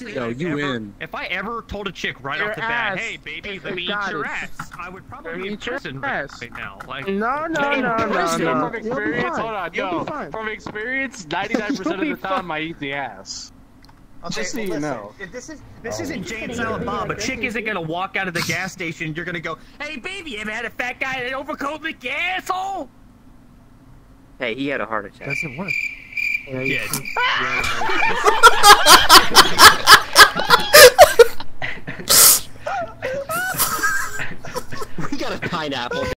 Yo, if you ever- in. If I ever told a chick right Your off the bat, "Hey, baby, let me eat your it. ass," I would probably be in prison right now. Like, No, no, Hey, no, no, no. From experience, hold on, You'll be From experience, 99% of the time fine. I eat the ass. Okay, Just so well, you listen, know. This is This Oh. isn't Jay and Silent Bob. A chick isn't gonna walk out of the gas station. You're gonna go, "Hey, baby, you ever had a fat guy that overcoat lick asshole?" Hey, he had a heart attack. Doesn't work. Yeah. got a pineapple.